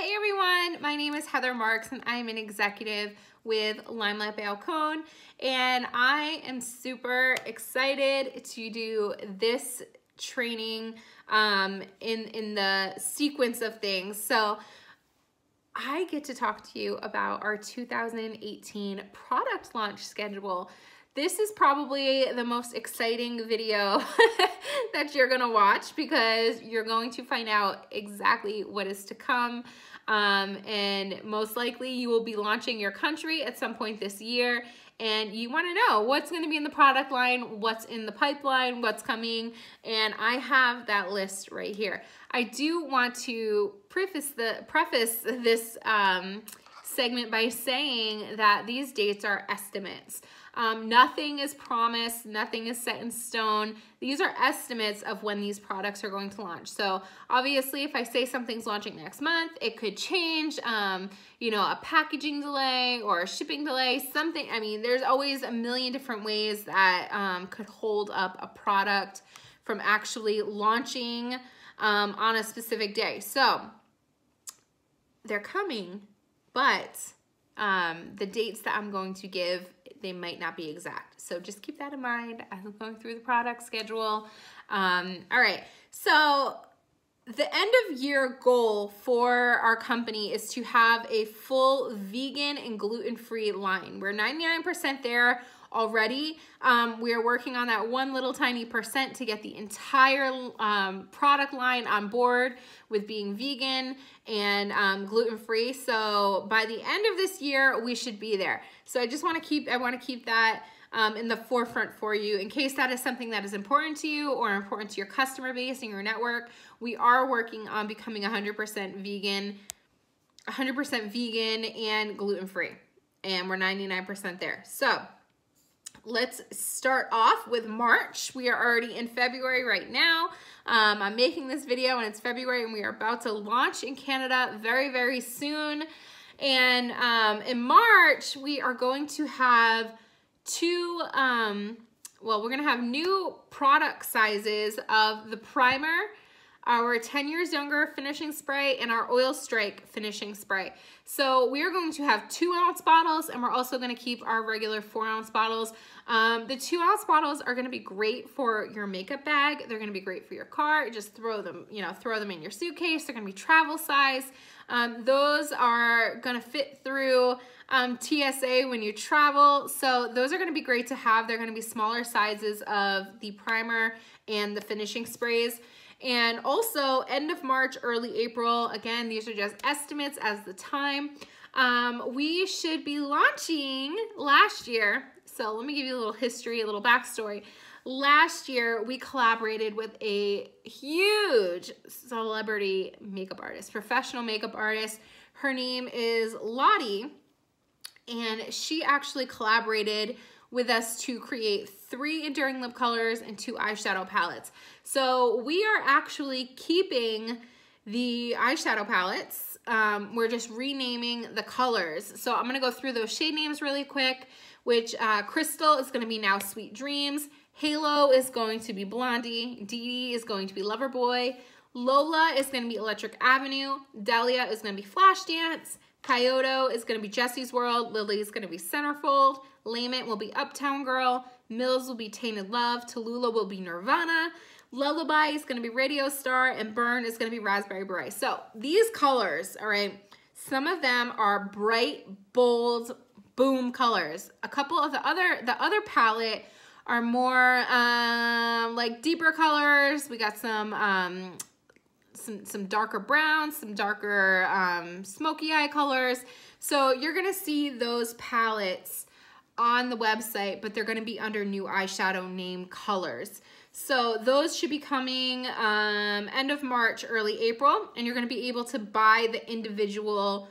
Hey everyone, my name is Heather Marques and I'm an executive with LimeLife by Alcone and I am super excited to do this training um, in, in the sequence of things. So I get to talk to you about our 2018 product launch schedule. This is probably the most exciting video that you're gonna watch because you're going to find out exactly what is to come. Um, and most likely you will be launching your country at some point this year and you want to know what's going to be in the product line, what's in the pipeline, what's coming, and I have that list right here. I do want to preface the preface this um, segment by saying that these dates are estimates. Um, nothing is promised, nothing is set in stone. These are estimates of when these products are going to launch. So obviously if I say something's launching next month, it could change, um, you know, a packaging delay or a shipping delay, something. I mean, there's always a million different ways that um, could hold up a product from actually launching um, on a specific day. So they're coming, but um, the dates that I'm going to give, they might not be exact. So just keep that in mind as I'm going through the product schedule. Um, all right, so the end of year goal for our company is to have a full vegan and gluten-free line. We're 99% there already. Um, we are working on that one little tiny percent to get the entire um, product line on board with being vegan and um, gluten-free. So by the end of this year, we should be there. So I just wanna keep, I wanna keep that um, in the forefront for you in case that is something that is important to you or important to your customer base and your network. We are working on becoming 100% vegan, 100% vegan and gluten-free. And we're 99% there. So let's start off with March. We are already in February right now. Um, I'm making this video and it's February and we are about to launch in Canada very, very soon. And um, in March, we are going to have two, um, well, we're gonna have new product sizes of the primer our 10 years younger finishing spray and our oil strike finishing spray. So we are going to have two ounce bottles and we're also gonna keep our regular four ounce bottles. Um, the two ounce bottles are gonna be great for your makeup bag. They're gonna be great for your car. Just throw them, you know, throw them in your suitcase. They're gonna be travel size. Um, those are gonna fit through um, TSA when you travel. So those are gonna be great to have. They're gonna be smaller sizes of the primer and the finishing sprays. And also end of March, early April. Again, these are just estimates as the time. Um, we should be launching last year. So let me give you a little history, a little backstory. Last year, we collaborated with a huge celebrity makeup artist, professional makeup artist. Her name is Lottie, and she actually collaborated with us to create three enduring lip colors and two eyeshadow palettes. So we are actually keeping the eyeshadow palettes. Um, we're just renaming the colors. So I'm gonna go through those shade names really quick, which uh, Crystal is gonna be now Sweet Dreams. Halo is going to be Blondie. Dee Dee is going to be Loverboy. Lola is gonna be Electric Avenue. Delia is gonna be Flashdance. Kyoto is gonna be Jesse's World. Lily is gonna be Centerfold. Lament will be Uptown Girl. Mills will be Tainted Love. Tallulah will be Nirvana. Lullaby is going to be Radio Star. And Burn is going to be Raspberry Beret. So these colors, all right, some of them are bright, bold, boom colors. A couple of the other, the other palette are more um, like deeper colors. We got some um, some, some darker browns, some darker um, smoky eye colors. So you're gonna see those palettes on the website, but they're gonna be under new eyeshadow name colors. So those should be coming um, end of March, early April, and you're gonna be able to buy the individual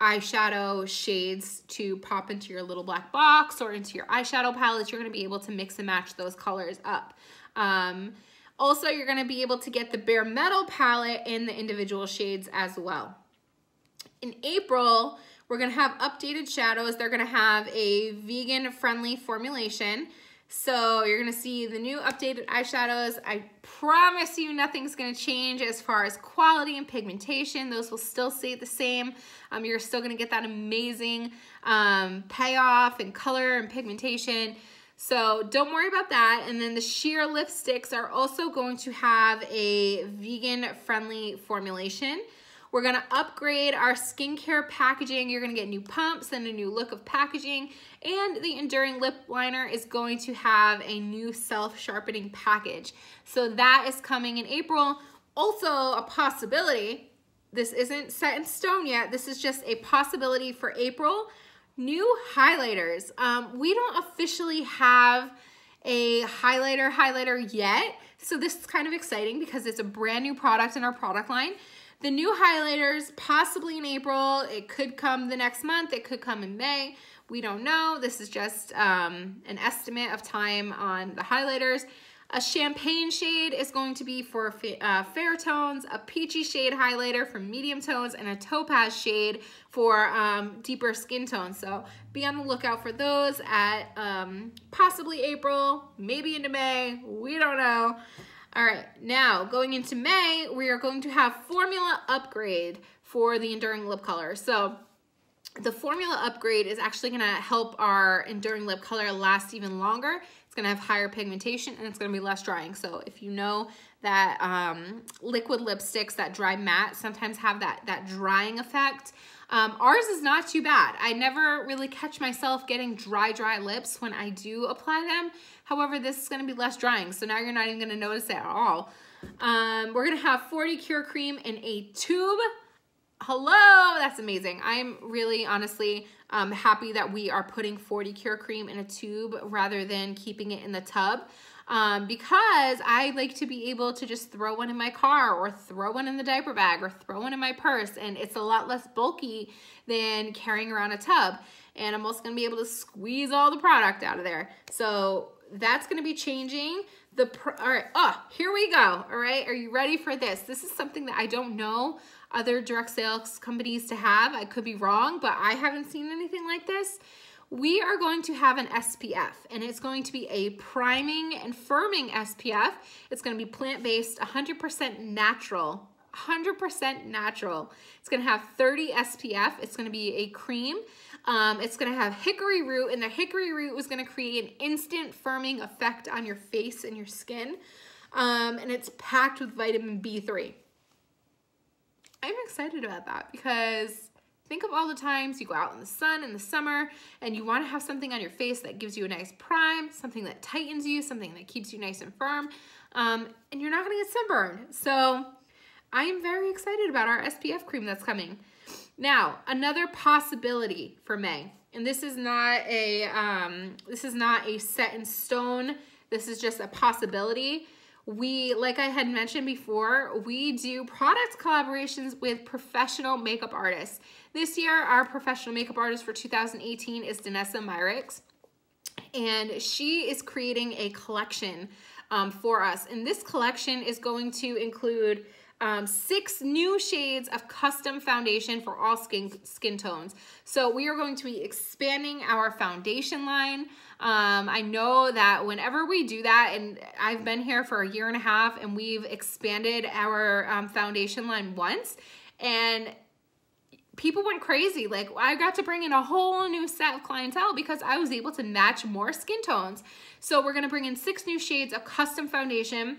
eyeshadow shades to pop into your little black box or into your eyeshadow palettes. You're gonna be able to mix and match those colors up. Um, also, you're gonna be able to get the bare metal palette in the individual shades as well. In April, we're gonna have updated shadows. They're gonna have a vegan friendly formulation. So you're gonna see the new updated eyeshadows. I promise you nothing's gonna change as far as quality and pigmentation. Those will still stay the same. Um, you're still gonna get that amazing um, payoff and color and pigmentation. So don't worry about that. And then the sheer lipsticks are also going to have a vegan friendly formulation. We're gonna upgrade our skincare packaging. You're gonna get new pumps and a new look of packaging. And the Enduring Lip Liner is going to have a new self-sharpening package. So that is coming in April. Also a possibility, this isn't set in stone yet, this is just a possibility for April. New highlighters. Um, we don't officially have a highlighter highlighter yet. So this is kind of exciting because it's a brand new product in our product line. The new highlighters, possibly in April. It could come the next month. It could come in May. We don't know. This is just um, an estimate of time on the highlighters. A champagne shade is going to be for uh, fair tones, a peachy shade highlighter for medium tones, and a topaz shade for um, deeper skin tones. So be on the lookout for those at um, possibly April, maybe into May, we don't know. All right, now going into May, we are going to have formula upgrade for the Enduring Lip Color. So the formula upgrade is actually gonna help our Enduring Lip Color last even longer. Gonna have higher pigmentation and it's gonna be less drying. So if you know that um, liquid lipsticks that dry matte sometimes have that, that drying effect, um, ours is not too bad. I never really catch myself getting dry, dry lips when I do apply them. However, this is gonna be less drying, so now you're not even gonna notice it at all. Um, we're gonna have 40 Cure Cream in a tube. Hello, that's amazing. I'm really honestly um, happy that we are putting 40 Cure Cream in a tube rather than keeping it in the tub um, because I like to be able to just throw one in my car or throw one in the diaper bag or throw one in my purse and it's a lot less bulky than carrying around a tub and I'm also gonna be able to squeeze all the product out of there. So that's gonna be changing. The all right, oh, here we go, all right? Are you ready for this? This is something that I don't know other direct sales companies to have. I could be wrong, but I haven't seen anything like this we are going to have an SPF and it's going to be a priming and firming SPF. It's going to be plant-based, 100% natural, 100% natural. It's going to have 30 SPF. It's going to be a cream. Um, it's to have hickory root and the hickory root is going to create an instant firming effect on your face and your skin. Um, and it's packed with vitamin B3. I'm excited about that because Think of all the times you go out in the sun in the summer and you want to have something on your face that gives you a nice prime, something that tightens you, something that keeps you nice and firm, um, and you're not to get sunburned. So I am very excited about our SPF cream that's coming. Now, another possibility for May, and this is not a um, this is not a set in stone. This is just a possibility we, like I had mentioned before, we do product collaborations with professional makeup artists. This year, our professional makeup artist for 2018 is Danessa Myricks, and she is creating a collection um, for us. And this collection is going to include um, six new shades of custom foundation for all skin, skin tones. So we are going to be expanding our foundation line. Um, I know that whenever we do that, and I've been here for a year and a half and we've expanded our um, foundation line once and people went crazy. Like I got to bring in a whole new set of clientele because I was able to match more skin tones. So we're gonna bring in six new shades of custom foundation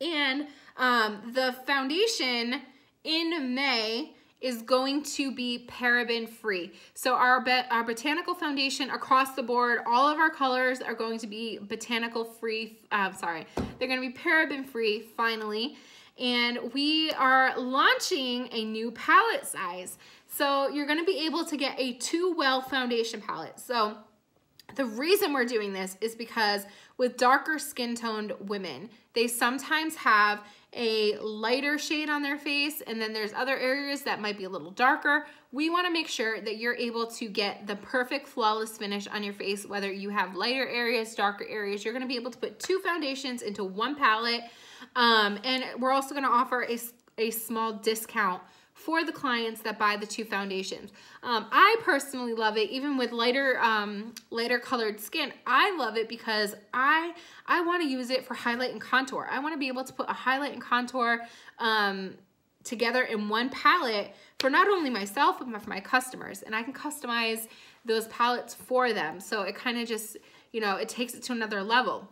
and um, the foundation in May is going to be paraben free. So our, our botanical foundation across the board, all of our colors are going to be botanical free, uh, sorry, they're gonna be paraben free finally. And we are launching a new palette size. So you're gonna be able to get a Two Well foundation palette. So the reason we're doing this is because with darker skin toned women, they sometimes have a lighter shade on their face and then there's other areas that might be a little darker. We wanna make sure that you're able to get the perfect flawless finish on your face, whether you have lighter areas, darker areas, you're gonna be able to put two foundations into one palette. Um, and we're also gonna offer a, a small discount for the clients that buy the two foundations. Um, I personally love it, even with lighter, um, lighter colored skin. I love it because I, I want to use it for highlight and contour. I want to be able to put a highlight and contour um, together in one palette for not only myself, but for my customers. And I can customize those palettes for them. So it kind of just, you know, it takes it to another level.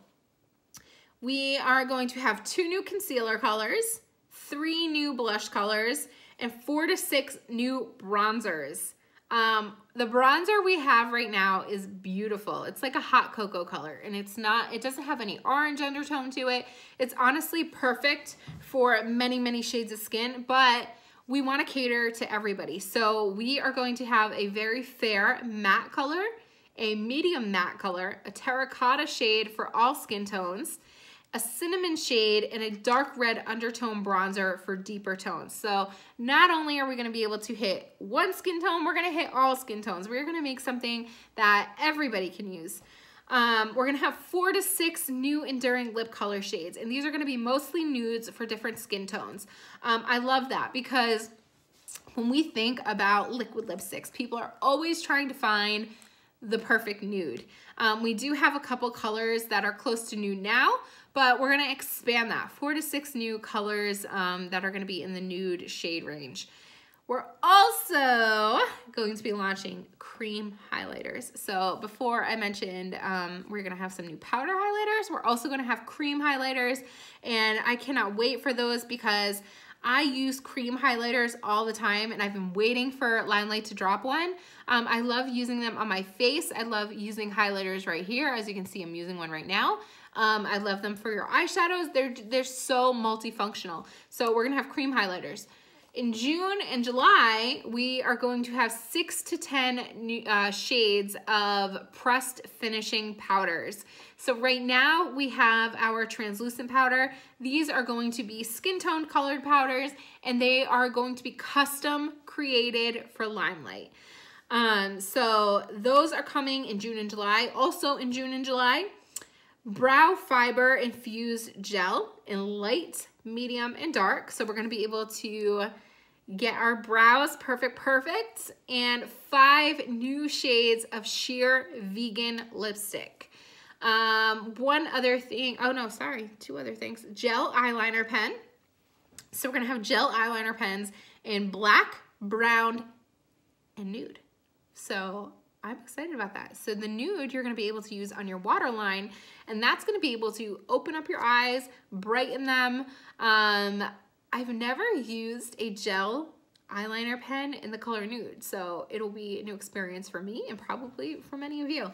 We are going to have two new concealer colors, three new blush colors, and four to six new bronzers. Um, the bronzer we have right now is beautiful. It's like a hot cocoa color and it's not, it doesn't have any orange undertone to it. It's honestly perfect for many, many shades of skin, but we want to cater to everybody. So we are going to have a very fair matte color, a medium matte color, a terracotta shade for all skin tones, a cinnamon shade, and a dark red undertone bronzer for deeper tones. So not only are we gonna be able to hit one skin tone, we're gonna hit all skin tones. We're gonna make something that everybody can use. Um, we're gonna have four to six new enduring lip color shades, and these are gonna be mostly nudes for different skin tones. Um, I love that because when we think about liquid lipsticks, people are always trying to find the perfect nude. Um, we do have a couple colors that are close to nude now, but we're gonna expand that. Four to six new colors um, that are gonna be in the nude shade range. We're also going to be launching cream highlighters. So before I mentioned um, we're gonna have some new powder highlighters, we're also gonna have cream highlighters and I cannot wait for those because I use cream highlighters all the time and I've been waiting for LimeLife to drop one. Um, I love using them on my face. I love using highlighters right here. As you can see, I'm using one right now. Um, I love them for your eyeshadows. They're, they're so multifunctional. So we're gonna have cream highlighters. In June and July, we are going to have six to 10 new, uh, shades of pressed finishing powders. So right now we have our translucent powder. These are going to be skin tone colored powders and they are going to be custom created for LimeLife. Um, so those are coming in June and July. Also in June and July, brow fiber infused gel in light, medium, and dark. So we're gonna be able to get our brows perfect perfect. And five new shades of sheer vegan lipstick. Um one other thing oh no sorry two other things. Gel eyeliner pen. So we're gonna have gel eyeliner pens in black brown and nude. So I'm excited about that. So the nude you're gonna be able to use on your waterline and that's gonna be able to open up your eyes, brighten them. Um, I've never used a gel eyeliner pen in the color nude, so it'll be a new experience for me and probably for many of you.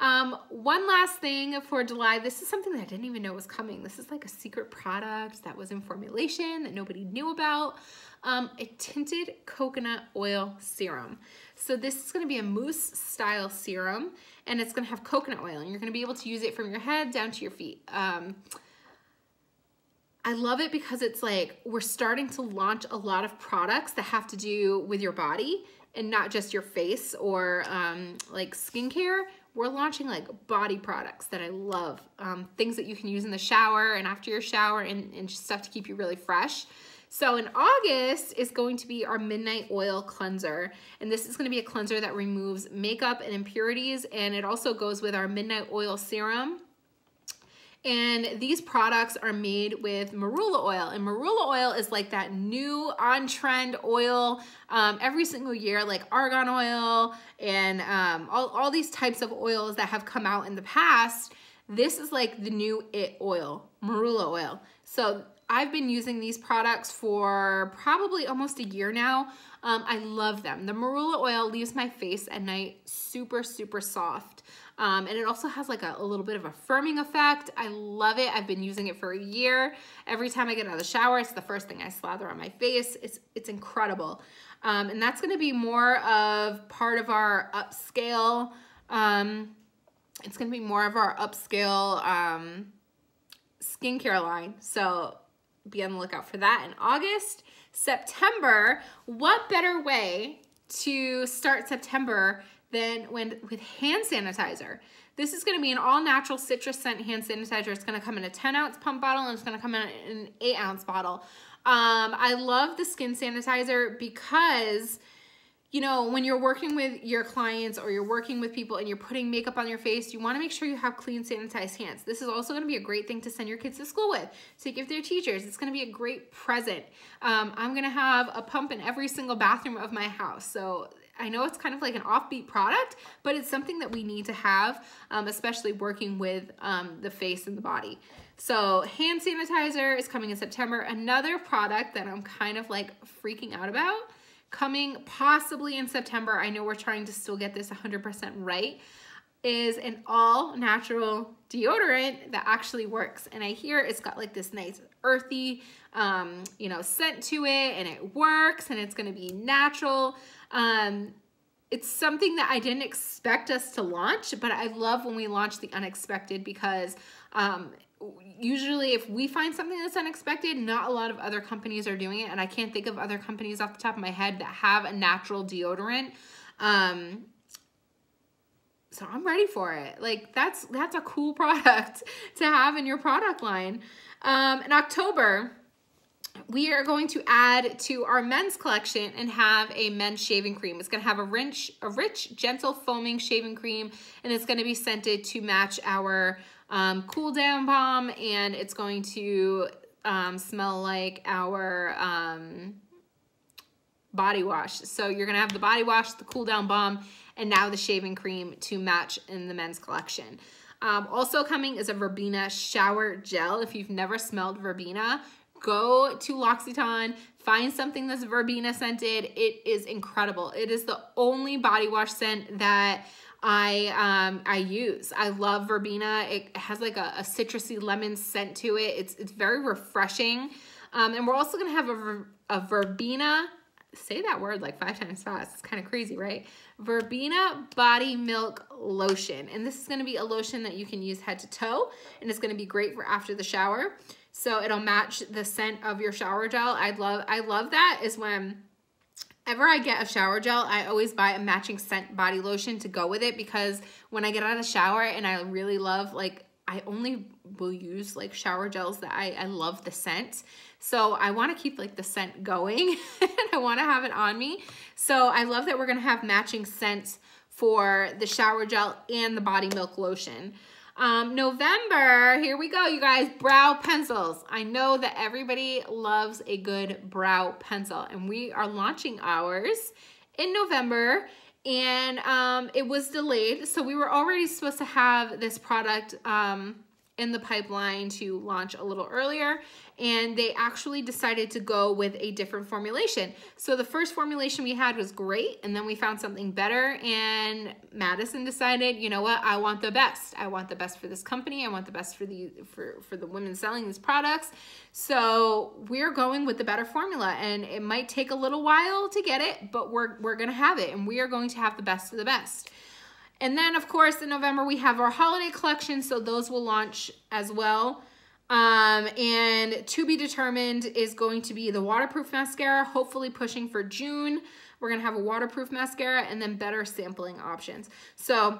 Um, one last thing for July, this is something that I didn't even know was coming. This is like a secret product that was in formulation that nobody knew about. Um, a tinted coconut oil serum. So this is gonna be a mousse style serum and it's gonna have coconut oil and you're gonna be able to use it from your head down to your feet. Um, I love it because it's like we're starting to launch a lot of products that have to do with your body and not just your face or um, like skincare. We're launching like body products that I love. Um, things that you can use in the shower and after your shower and, and stuff to keep you really fresh. So in August is going to be our Midnight Oil Cleanser. And this is gonna be a cleanser that removes makeup and impurities. And it also goes with our Midnight Oil Serum. And these products are made with marula oil. And marula oil is like that new on-trend oil um, every single year, like argan oil and um, all, all these types of oils that have come out in the past. This is like the new it oil, marula oil. So I've been using these products for probably almost a year now. Um, I love them. The marula oil leaves my face at night super, super soft. Um, and it also has like a, a, little bit of a firming effect. I love it. I've been using it for a year. Every time I get out of the shower, it's the first thing I slather on my face. It's, it's incredible. Um, and that's gonna be more of part of our upscale, um, it's gonna be more of our upscale um, skincare line. So be on the lookout for that in August. September, what better way to start September than when with hand sanitizer? This is gonna be an all natural citrus scent hand sanitizer. It's gonna come in a 10 ounce pump bottle and it's gonna come in an eight ounce bottle. Um, I love the skin sanitizer because you know, when you're working with your clients or you're working with people and you're putting makeup on your face, you want to make sure you have clean, sanitized hands. This is also going to be a great thing to send your kids to school with, to give their teachers. It's going to be a great present. Um, I'm going to have a pump in every single bathroom of my house. So I know it's kind of like an offbeat product, but it's something that we need to have, um, especially working with um, the face and the body. So hand sanitizer is coming in September. Another product that I'm kind of like freaking out about coming possibly in September. I know we're trying to still get this 100% right is an all natural deodorant that actually works. And I hear it's got like this nice earthy, um, you know, scent to it and it works and it's going to be natural. Um, it's something that I didn't expect us to launch, but I love when we launch the unexpected because um, usually if we find something that's unexpected, not a lot of other companies are doing it. And I can't think of other companies off the top of my head that have a natural deodorant. Um, so I'm ready for it. Like that's, that's a cool product to have in your product line. Um, in October, we are going to add to our men's collection and have a men's shaving cream. It's going to have a rich, a rich, gentle foaming shaving cream, and it's going to be scented to match our um, cool down balm and it's going to um, smell like our um, body wash. So you're gonna have the body wash, the cool down balm, and now the shaving cream to match in the men's collection. Um, also coming is a verbena shower gel. If you've never smelled verbena, go to L'Occitane, find something that's verbena scented. It is incredible. It is the only body wash scent that I um I use. I love verbena. It has like a, a citrusy lemon scent to it. It's it's very refreshing. Um, and we're also gonna have a, a verbena, say that word like five times fast. It's kind of crazy, right? Verbena Body Milk Lotion. And this is gonna be a lotion that you can use head to toe, and it's gonna be great for after the shower. So it'll match the scent of your shower gel. I love I love that is when ever I get a shower gel, I always buy a matching scent body lotion to go with it because when I get out of the shower and I really love like I only will use like shower gels that I, I love the scent. So I want to keep like the scent going and I want to have it on me. So I love that we're to have matching scents for the shower gel and the body milk lotion. Um, November, here we go, you guys, brow pencils. I know that everybody loves a good brow pencil, and we are launching ours in November, and um, it was delayed. So we were already supposed to have this product um, in the pipeline to launch a little earlier and they actually decided to go with a different formulation. So the first formulation we had was great and then we found something better and Madison decided, you know what, I want the best. I want the best for this company. I want the best for the for, for the women selling these products. So we're going with the better formula and it might take a little while to get it, but we're, we're gonna have it and we are going to have the best of the best. And then, of course, in November, we have our holiday collection, so those will launch as well. Um, and to be determined is going to be the waterproof mascara, hopefully pushing for June. We're going to have a waterproof mascara and then better sampling options. So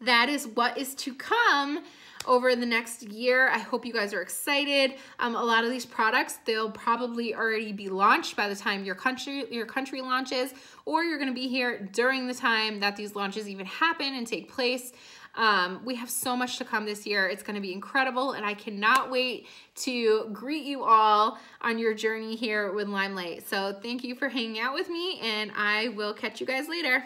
that is what is to come over the next year. I hope you guys are excited. Um, a lot of these products, they'll probably already be launched by the time your country your country launches, or you're gonna be here during the time that these launches even happen and take place. Um, we have so much to come this year. It's going to be incredible, and I cannot wait to greet you all on your journey here with LimeLife. So thank you for hanging out with me, and I will catch you guys later.